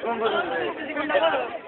কোন